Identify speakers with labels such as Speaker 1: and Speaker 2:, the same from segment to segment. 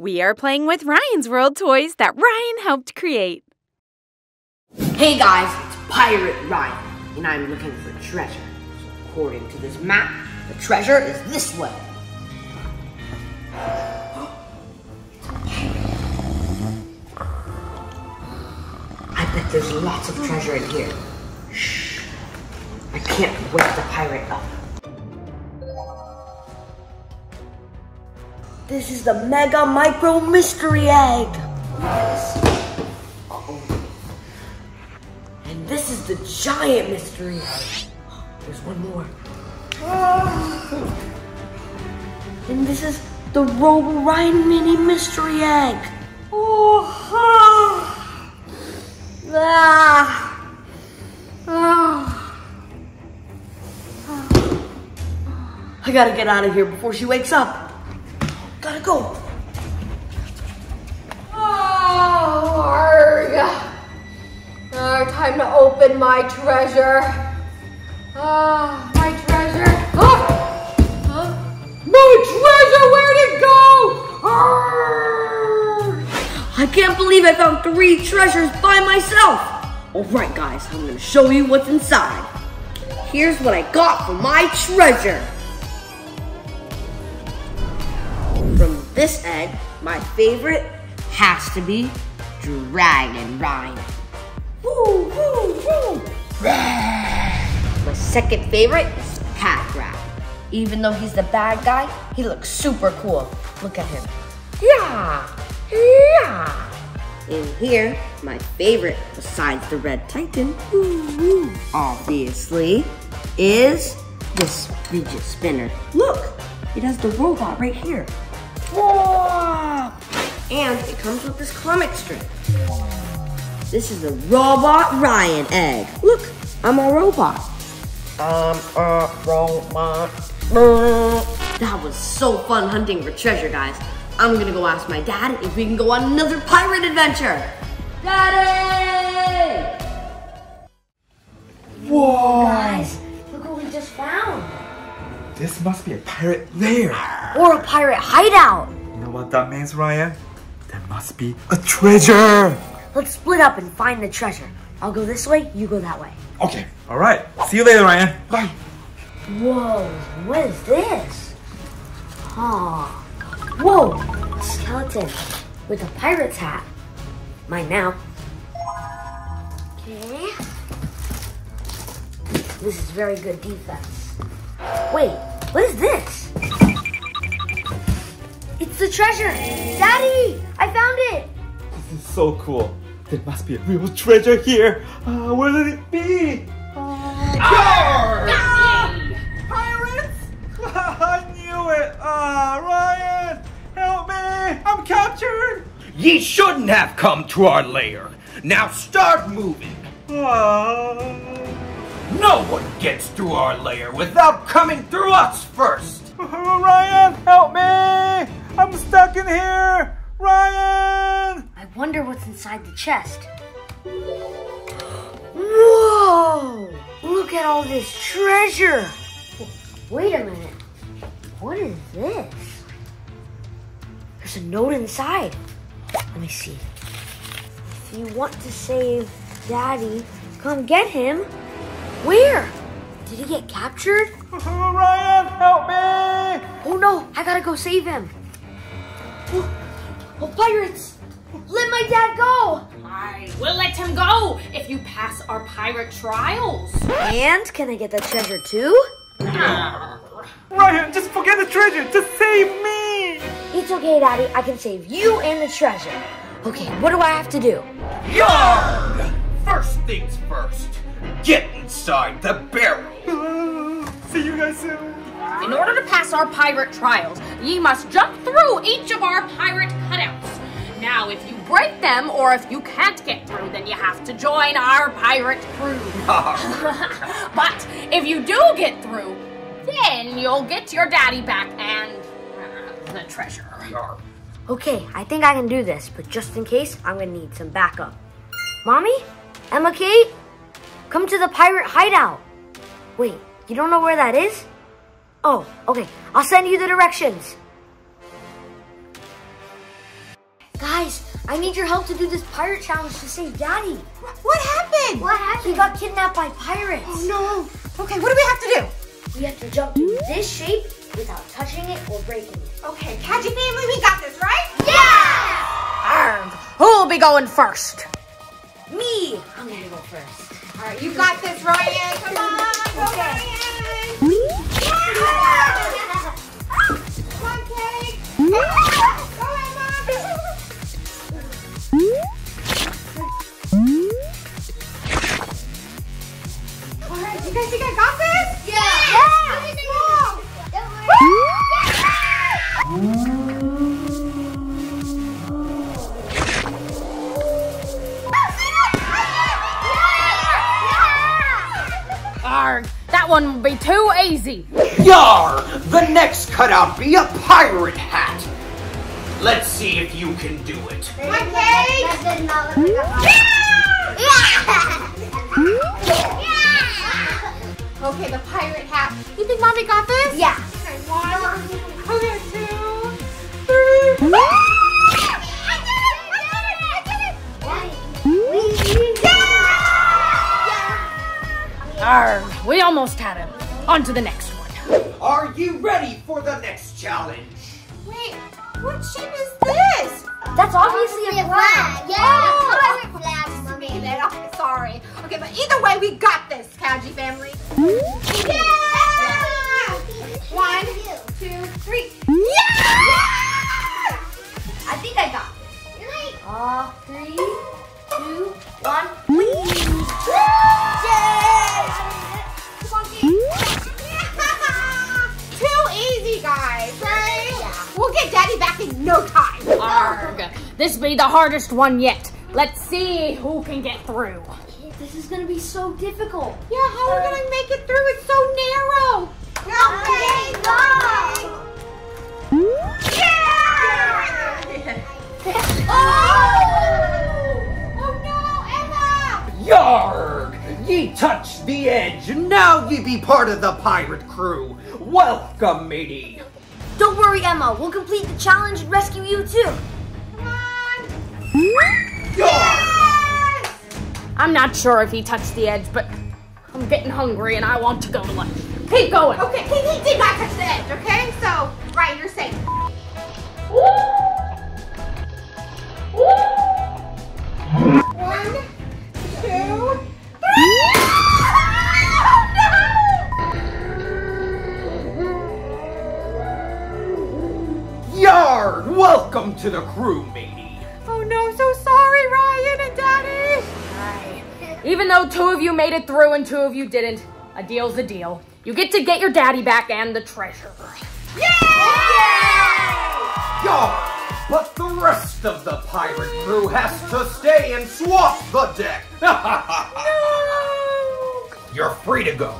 Speaker 1: We are playing with Ryan's World toys that Ryan helped create.
Speaker 2: Hey guys, it's Pirate Ryan, and I'm looking for treasure. So according to this map, the treasure is this way. I bet there's lots of treasure in here. Shh. I can't wake the pirate up. This is the Mega Micro Mystery Egg. Yes. Uh-oh. And this is the Giant Mystery Egg. There's one more. And this is the Robo Ryan Mini Mystery Egg. Oh, ah. Ah. I gotta get out of here before she wakes up. Gotta go.
Speaker 3: Oh, arg. Time to open my treasure. Ah, my treasure. Ah! Huh? My treasure, where'd it go?
Speaker 2: I can't believe I found three treasures by myself. All right, guys, I'm gonna show you what's inside. Here's what I got for my treasure. This egg, my favorite has to be Dragon Ryan. Woo, woo, woo. My second favorite is Cat Rat. Even though he's the bad guy, he looks super cool. Look at him. Yeah, yeah. And here, my favorite, besides the Red Titan, woo, woo, obviously, is this fidget spinner. Look, it has the robot right here. Whoa! And it comes with this comic strip. This is the Robot Ryan egg. Look, I'm a robot. I'm a robot. That was so fun hunting for treasure, guys. I'm gonna go ask my dad if we can go on another pirate adventure. Daddy!
Speaker 4: Whoa!
Speaker 2: Guys, look what we just found.
Speaker 4: This must be a pirate lair.
Speaker 2: Or a pirate hideout.
Speaker 4: You know what that means, Ryan? There must be a treasure.
Speaker 2: Let's split up and find the treasure. I'll go this way, you go that way.
Speaker 4: Okay. All right. See you later, Ryan. Bye.
Speaker 2: Whoa, what is this? Oh, whoa, a skeleton with a pirate's hat. Mine now. Okay. This is very good defense. Wait, what is this? It's the treasure! Daddy! I found it!
Speaker 4: This is so cool. There must be a real treasure here. Uh, where did it be? Pirates! I knew it. Ah, Ryan, help me! I'm captured.
Speaker 5: Ye shouldn't have come to our lair. Now start moving.
Speaker 4: Ah.
Speaker 5: No one gets through our lair without coming through us first.
Speaker 4: Ryan, help me! I'm stuck in here! Ryan!
Speaker 2: I wonder what's inside the chest. Whoa! Look at all this treasure! Wait a minute. What is this? There's a note inside. Let me see. If you want to save Daddy, come get him. Where? Did he get captured?
Speaker 4: Ryan, help me!
Speaker 2: Oh no, I gotta go save him. Oh, pirates! Let my dad go!
Speaker 3: I will let him go if you pass our pirate trials.
Speaker 2: And can I get the treasure too? Ah.
Speaker 4: Ryan, just forget the treasure. Just save me.
Speaker 2: It's okay, Daddy. I can save you and the treasure. Okay, what do I have to do?
Speaker 5: Yarg! First things first. Get inside the barrel.
Speaker 4: See you guys soon.
Speaker 3: In order to pass our pirate trials, ye must jump through each of our pirate cutouts. Now, if you break them or if you can't get through, then you have to join our pirate crew. but if you do get through, then you'll get your daddy back and uh, the treasure.
Speaker 2: Okay, I think I can do this, but just in case, I'm gonna need some backup. Mommy? Emma Kate? Come to the pirate hideout. Wait, you don't know where that is? Oh, okay. I'll send you the directions.
Speaker 6: Guys, I need your help to do this pirate challenge to save Daddy.
Speaker 7: What happened?
Speaker 6: What happened? He got kidnapped by pirates.
Speaker 7: Oh no. Okay, what do we have to do?
Speaker 6: We have to jump through this shape without touching it or breaking it.
Speaker 7: Okay, Kaji family, we got this, right? Yeah!
Speaker 3: Arg! Who'll be going first?
Speaker 6: Me! I'm gonna go first.
Speaker 7: All right, you got this, Ryan. Come on, go Ryan. You guys think I got this? Yeah.
Speaker 3: That one will be too easy.
Speaker 5: Yar! The next cutout be a pirate hat. Let's see if you can do it.
Speaker 7: Come on, Kate.
Speaker 6: That did not look like
Speaker 7: Okay, the pirate hat. You think mommy got this?
Speaker 6: Yeah.
Speaker 7: Okay, one. Okay, two, three.
Speaker 3: Arg! We almost had him. On to the next one.
Speaker 5: Are you ready for the next challenge?
Speaker 7: Wait, what shape is this?
Speaker 6: That's obviously a flag. Yeah.
Speaker 7: Oh.
Speaker 6: pirate flag, mommy.
Speaker 7: Then, okay, sorry. Okay, but either way, we got this, Kaji family. Hmm? Yeah!
Speaker 3: This be the hardest one yet. Let's see who can get through.
Speaker 6: This is gonna be so difficult.
Speaker 7: Yeah, how are we gonna make it through? It's so narrow. Okay, go. Yeah! oh! Oh no, Emma!
Speaker 5: Yarg! Ye touched the edge, now ye be part of the pirate crew. Welcome, matey.
Speaker 6: Don't worry, Emma. We'll complete the challenge and rescue you too.
Speaker 7: Come!
Speaker 3: I'm not sure if he touched the edge, but I'm getting hungry and I want to go to lunch. Keep going.
Speaker 7: Okay, he, he did not touch the edge, okay? So, Ryan, you're safe. One, two,
Speaker 5: Yarg! Welcome to the crew, matey.
Speaker 3: Even though two of you made it through and two of you didn't, a deal's a deal. You get to get your daddy back and the treasure.
Speaker 5: Yarg! But the rest of the pirate crew has to stay and swap the deck. You're free to go.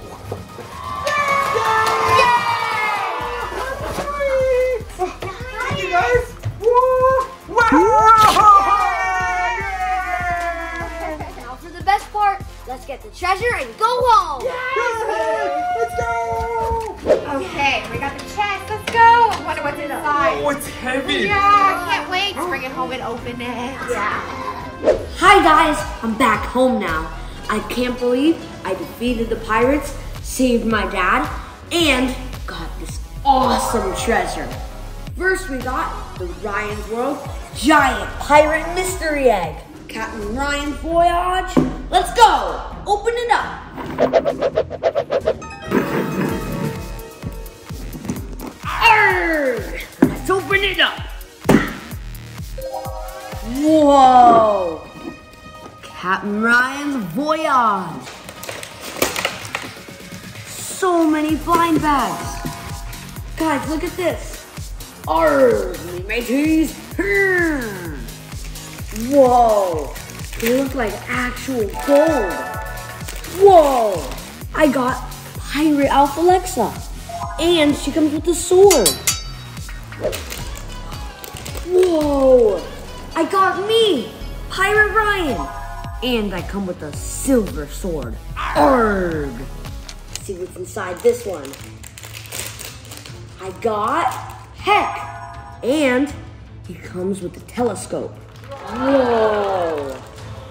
Speaker 2: I'm back home now. I can't believe I defeated the pirates, saved my dad, and got this awesome treasure. First we got the Ryan's World Giant Pirate Mystery Egg. Captain Ryan Voyage. Let's go! Open it up. Let's open it up. Whoa! Captain Ryan's Voyage. So many blind bags. Guys, look at this. Arrgh, me mateys. Hmm. Whoa, they look like actual gold. Whoa, I got Pirate Alpha Lexa. And she comes with a sword. Whoa, I got me, Pirate Ryan. And I come with a silver sword. Arg. See what's inside this one. I got Peck and he comes with a telescope. Whoa!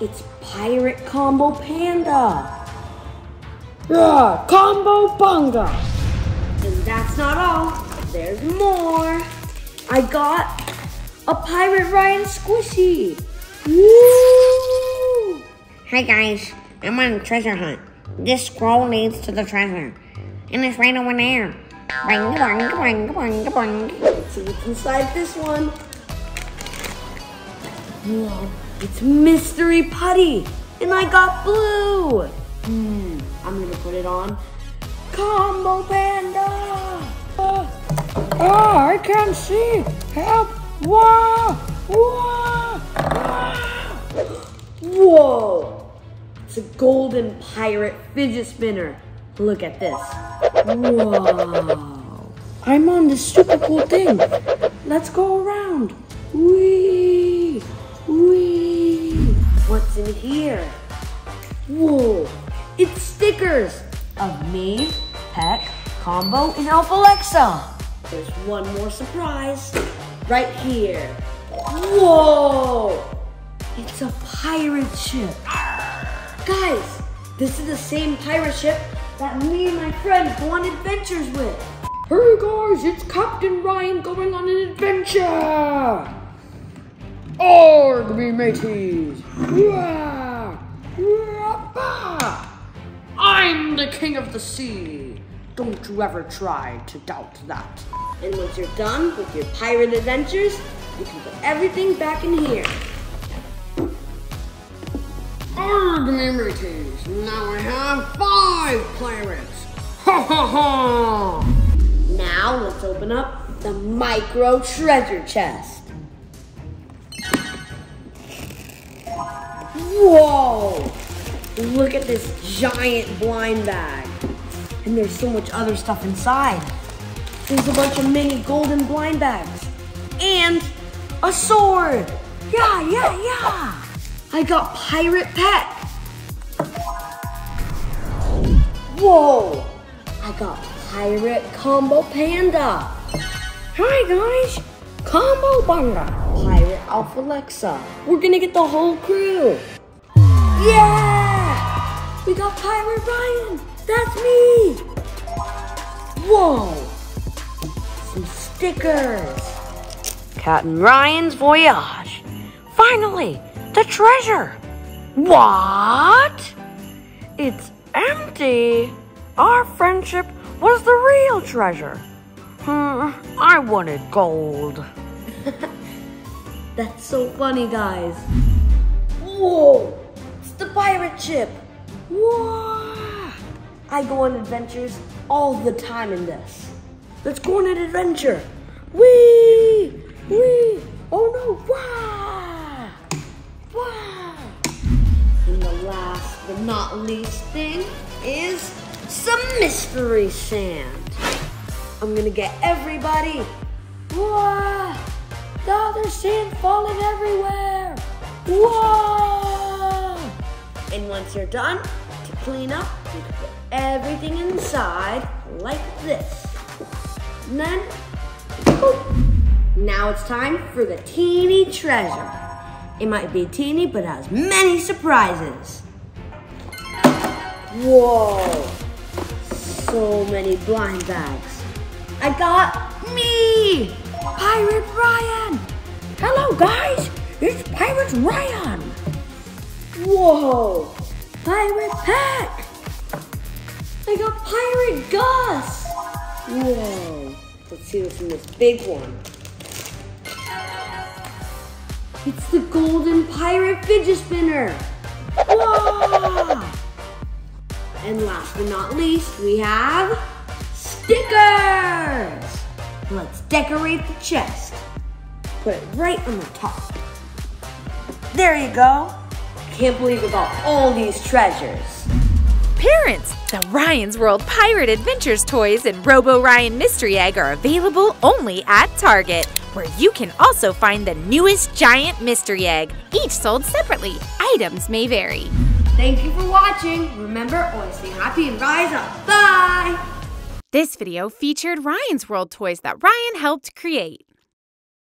Speaker 2: It's Pirate Combo Panda!
Speaker 8: Yeah, combo bunga.
Speaker 2: And that's not all. There's more. I got a Pirate Ryan squishy. Woo!
Speaker 9: Hey guys, I'm on a treasure hunt. This scroll leads to the treasure. And it's right over there. Boing, boing.
Speaker 2: Let's see what's inside this one. Whoa, it's Mystery Putty. And I got blue. Hmm, I'm gonna put it on. Combo Panda!
Speaker 8: Oh, I can't see. Help. Wow.
Speaker 2: Whoa! Golden pirate fidget spinner. Look at this. Whoa! I'm on this super cool thing. Let's go around. Wee! Wee! What's in here? Whoa! It's stickers of me, Peck, Combo, and Alpha Lexa. There's one more surprise right here. Whoa! It's a pirate ship. Guys, this is the same pirate ship that me and my friend go on adventures with.
Speaker 8: Hey guys, it's Captain Ryan going on an adventure. Arg me mateys. I'm the king of the sea. Don't you ever try to doubt that.
Speaker 2: And once you're done with your pirate adventures, you can put everything back in here.
Speaker 8: Arg me mateys. Now I have five pirates. Ha ha ha.
Speaker 2: Now let's open up the micro treasure chest. Whoa! Look at this giant blind bag. And there's so much other stuff inside. There's a bunch of mini golden blind bags. And a sword. Yeah, yeah, yeah. I got Pirate Peck. Whoa! I got Pirate Combo Panda.
Speaker 8: Hi guys. Combo bunga.
Speaker 2: Pirate Alpha Lexa. We're gonna get the whole crew. Yeah! We got Pirate Ryan. That's me. Whoa! Some stickers. Captain Ryan's Voyage. Finally, the treasure. What? It's empty. Our friendship was the real treasure. Hmm, I wanted gold. That's so funny, guys. Whoa! It's the pirate ship. Whoa! I go on adventures all the time in this. Let's go on an adventure. Whee! Whee! Oh no! Wah! But not least thing is some mystery sand. I'm gonna get everybody. Whoa! Now there's sand falling everywhere. Whoa! And once you're done, to clean up, you can put everything inside like this. And then. Now it's time for the teeny treasure. It might be teeny, but has many surprises. Whoa! So many blind bags. I got me! Pirate Ryan!
Speaker 8: Hello guys. It's Pirate Ryan.
Speaker 2: Whoa! Pirate Peck! I got Pirate Gus! Whoa! Let's see what's in this big one. It's the Golden Pirate Fidget Spinner! Whoa! And last but not least, we have stickers! Let's decorate the chest. Put it right on the top. There you go. Can't believe we got all these treasures.
Speaker 1: Parents, the Ryan's World Pirate Adventures toys and Robo Ryan Mystery Egg are available only at Target, where you can also find the newest giant mystery egg, each sold separately. Items may vary.
Speaker 2: Thank you for watching. Remember, always stay happy and rise up. Bye!
Speaker 1: This video featured Ryan's World toys that Ryan helped create.